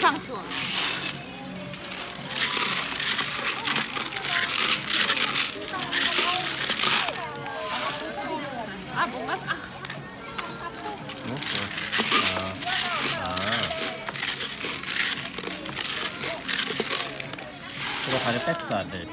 上座。啊，뭔가 그거 다리 뺐어 안돼